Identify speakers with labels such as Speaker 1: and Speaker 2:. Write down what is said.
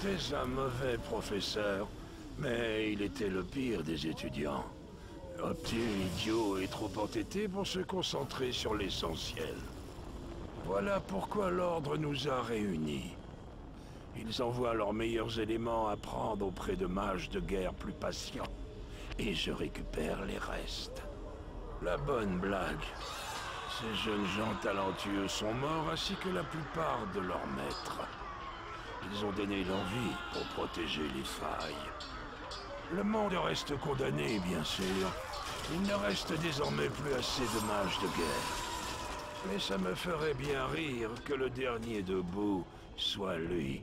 Speaker 1: C'était un mauvais professeur, mais il était le pire des étudiants. Obtus, idiot et trop entêté pour se concentrer sur l'essentiel. Voilà pourquoi l'Ordre nous a réunis. Ils envoient leurs meilleurs éléments à prendre auprès de mages de guerre plus patients. Et je récupère les restes. La bonne blague. Ces jeunes gens talentueux sont morts ainsi que la plupart de leurs maîtres. Ils ont donné l'envie pour protéger les failles. Le monde reste condamné, bien sûr. Il ne reste désormais plus assez de mages de guerre. Mais ça me ferait bien rire que le dernier debout soit lui.